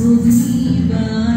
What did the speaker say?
so divine.